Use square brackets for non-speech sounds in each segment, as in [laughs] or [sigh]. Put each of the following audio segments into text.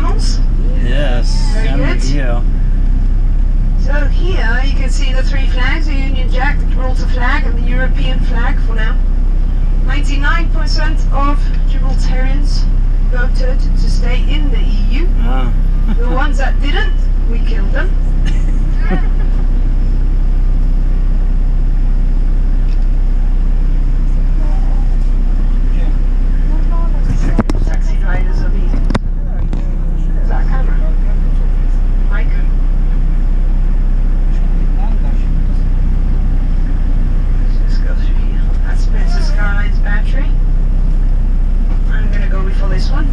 tunnels. Yes. Very good. So here you can see the three flags, the Union Jack, the Gibraltar flag and the European flag for now. 99% of Gibraltarians voted to stay in the EU. Ah. The ones that didn't, we killed them. [laughs] Taxi drivers are being. Is that a camera? Mike? Let's just go through here. That's Princess Caroline's battery. I'm gonna go before this one.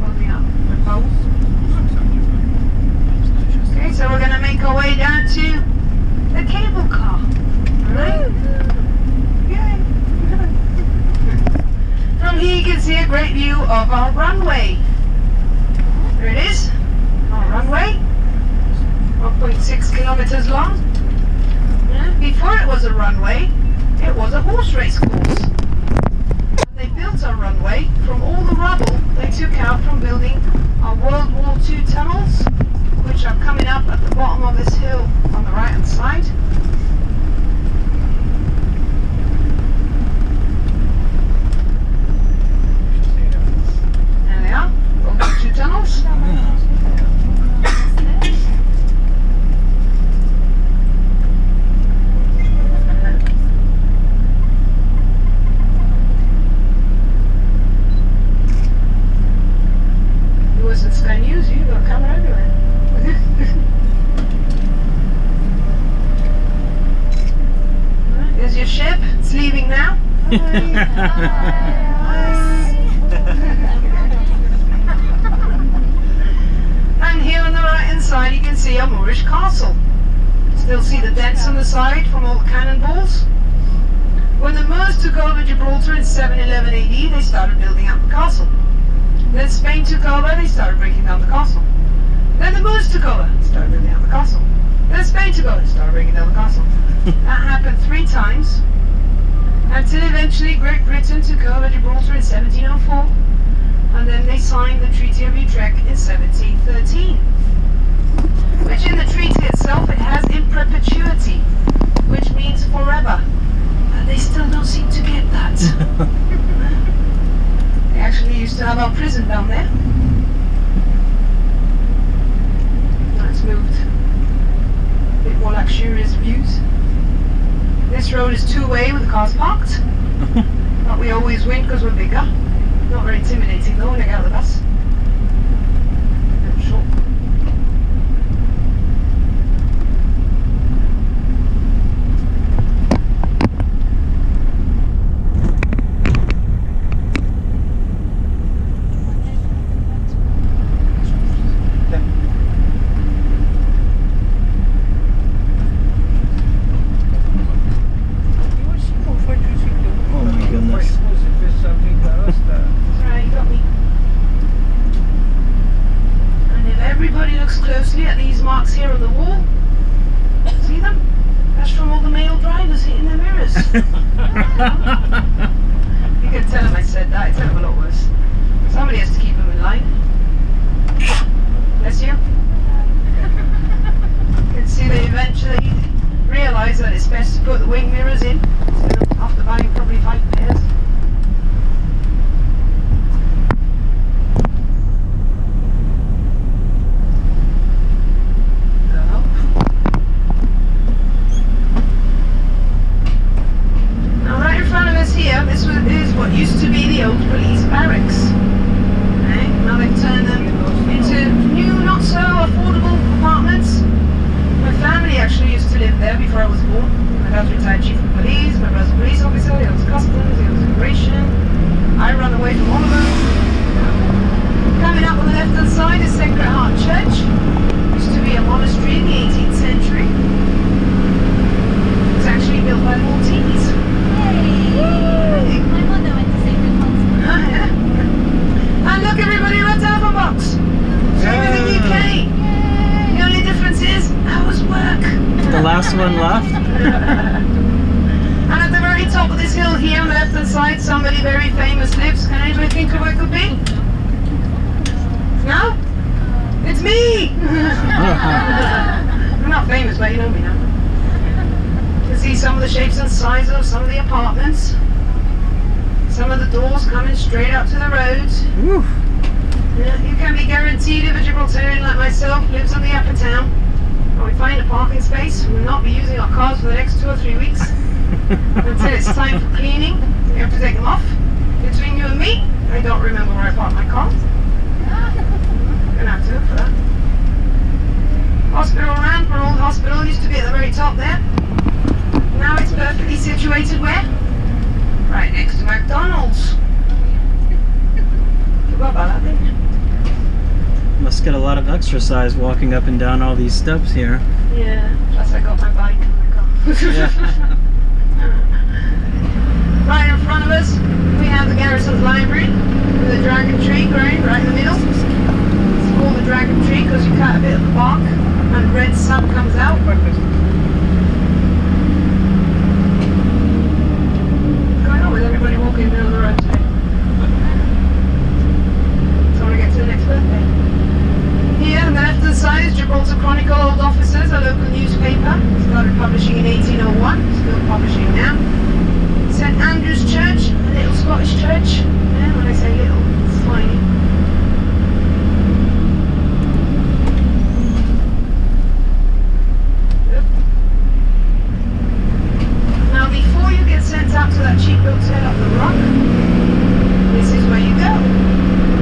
Holding up the poles. Okay, so we're gonna make our way down to the cable car. Alright? Yay! From here you can see a great view of our runway. There it is, our runway. 1.6 kilometers long. Before it was a runway, it was a horse race course. And they built our runway from all the rubble they took out from building our World War II tunnels, which are coming up at the bottom of this hill on the right hand side. There they are, World War II tunnels. Yeah. It wasn't Sky News, you got a camera everywhere. Right, There's your ship, it's leaving now. [laughs] And here on the right hand side you can see a Moorish castle. Still see the dents on the side from all the cannonballs. When the Moors took over Gibraltar in 711 AD, they started building up the castle. Then Spain took over, they started breaking down the castle. Then the Moors took over, started breaking down the castle. Then Spain took over, started breaking down the castle. [laughs] that happened three times, until eventually Great Britain took over Gibraltar in 1704, and then they signed the Treaty of Utrecht in 1713. Which in the treaty itself it has in perpetuity, which means forever. And they still don't seem to get that. [laughs] They actually used to have our prison down there. It's moved. A bit more luxurious views. This road is two-way with the cars parked. [laughs] but we always win because we're bigger. Not very intimidating though when I get out of the bus. Somebody very famous lives. Can anybody think of who it could be? No? It's me! [laughs] I'm not famous, but you know me now. You can see some of the shapes and sizes of some of the apartments. Some of the doors coming straight up to the road. Woo. Yeah, you can be guaranteed if a Gibraltarian like myself lives on the upper town. We find a parking space, we will not be using our cars for the next two or three weeks. [laughs] Until it's time for cleaning, we have to take them off. Between you and me, I don't remember where I parked my car. [laughs] Gonna have to look for that. Hospital ramp, our old hospital used to be at the very top there. Now it's perfectly situated where? Right next to McDonald's. [laughs] Forgot about that, didn't you? Must get a lot of exercise walking up and down all these steps here. Yeah, plus I got my bike and my car. Yeah. [laughs] right in front of us, we have the Garrison's Library with a dragon tree growing right in the middle. It's called the dragon tree because you cut a bit of the bark and red sap comes out. What's going on with everybody walking down the road today? So I want to get to the next birthday. Here on the left hand side is Gibraltar Chronicle Old Officers, a local newspaper. Started publishing in 1801, still publishing now. St Andrew's Church, a little Scottish church. Yeah, when I say little, it's tiny. Yep. Now before you get sent out to that cheap hotel up the rock, this is where you go.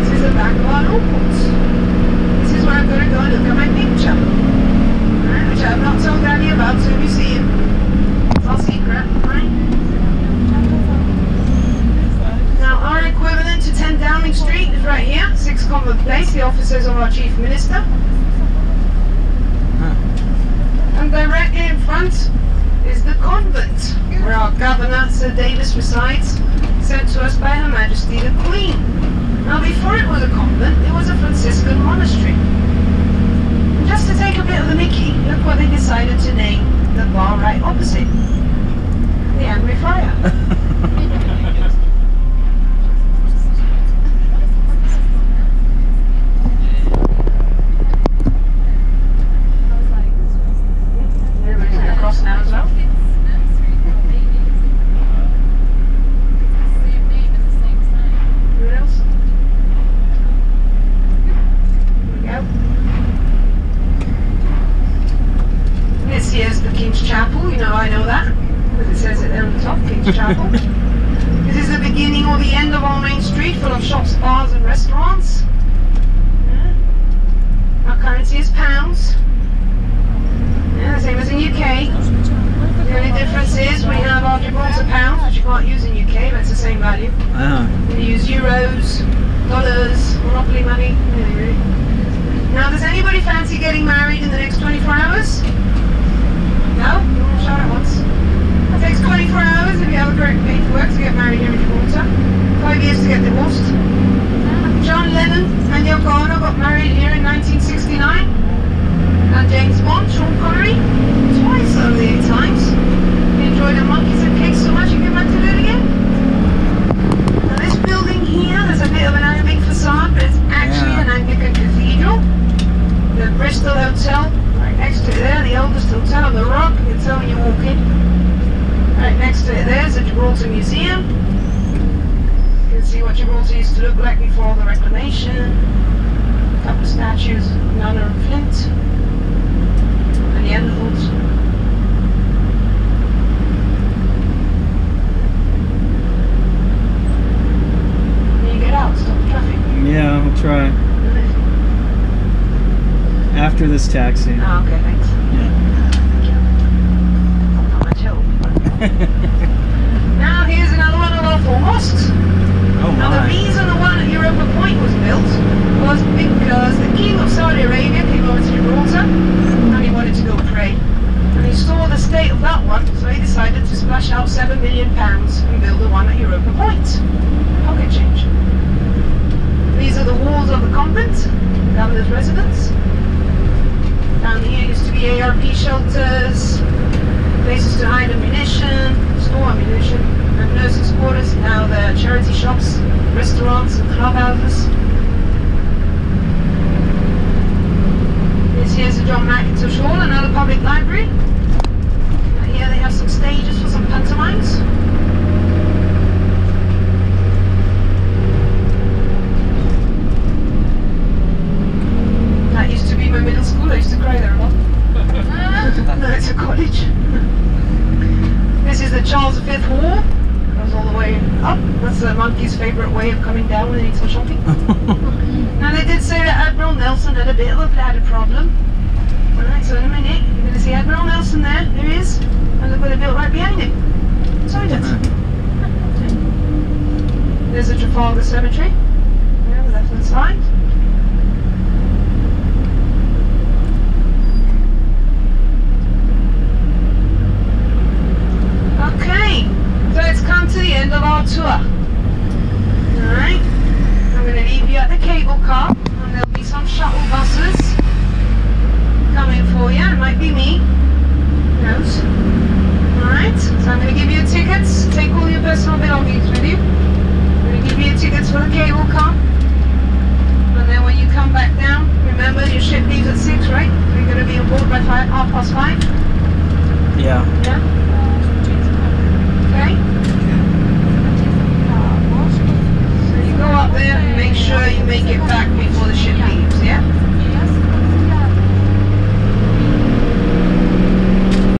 This is the back of our Newports. This is where I'm going to go and look at my picture. Alright, which I have not told Daddy about, so you see him. It's all secret, right? Now, our equivalent to 10 Downing Street is right here, 6 Convent Place, the offices of our Chief Minister. And directly in front is the convent, where our Davis, resides, sent to us by Her Majesty the Queen. Now, before it was a convent, it was a Franciscan monastery. Just to take a bit of the mickey, look what they decided to name the bar right opposite. The Angry Friar. [laughs] Everybody's gonna cross now as well. Who else? Here we go. This here's the King's Chapel. You know I know that. Because it says it there on the top, Chapel. this is the beginning or the end of our main street full of shops, bars and restaurants. Yeah. Our currency is pounds. Yeah, the same as in UK. The only difference is we have our Gibraltar pounds, which you can't use in UK, but it's the same value. Ah, We use euros, dollars, monopoly money. Now, does anybody fancy getting married in the next 24 hours? No? Shout at once? It takes 24 hours if you have a correct paperwork to get married here in Gibraltar. Five years to get divorced. John Lennon and Yoko Ono got married here in 1969. And James Bond, Sean Connery, twice the eight times. He enjoyed the monkeys and cakes so much he came back to do it again. Now this building here, there's a bit of an Arabic facade, but it's actually Yeah. an Anglican cathedral. The Bristol Hotel, right next to it there, the oldest hotel on the rock, you can tell when you walk in. Right next to it there's the Gibraltar Museum. You can see what Gibraltar used to look like before the reclamation. A couple of Nana and. And Neanderthals. Can you get out, stop the traffic? yeah, we'll try. After this taxi. Oh, okay, thanks. Yeah. Not much help. development down. Down here used to be ARP shelters, places to hide ammunition, store ammunition, and nurses' quarters. Now there are charity shops, restaurants, and clubhouses. This here's the John Mackintosh Hall, another public library. Now they did say that Admiral Nelson had a bit of a bladder problem. Alright, so in a minute you're going to see Admiral Nelson there. There he is. And look what they built right behind him. Toilet. [laughs] There's the Trafalgar Cemetery. There on the left hand side. Okay, so it's come to the end of our tour be at the cable car and there'll be some shuttle buses coming for you. It might be me. Who knows? Alright, so I'm going to give you your tickets. Take all your personal belongings with you. I'm going to give you your tickets for the cable car.